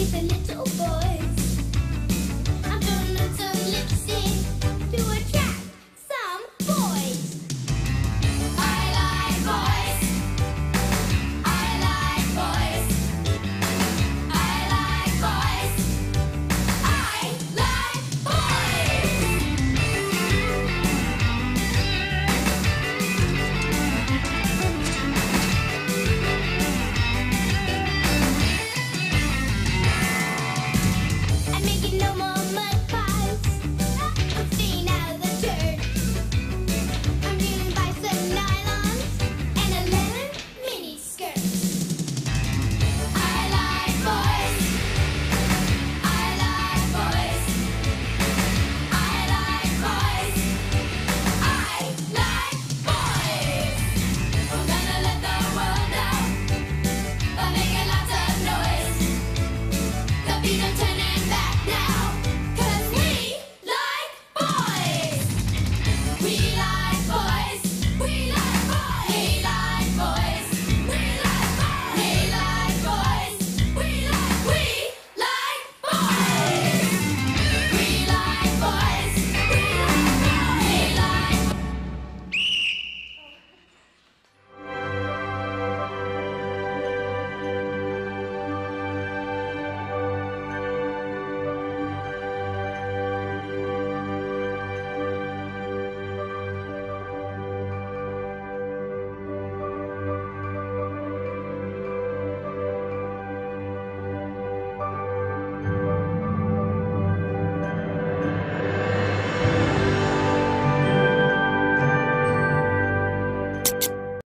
keep it vida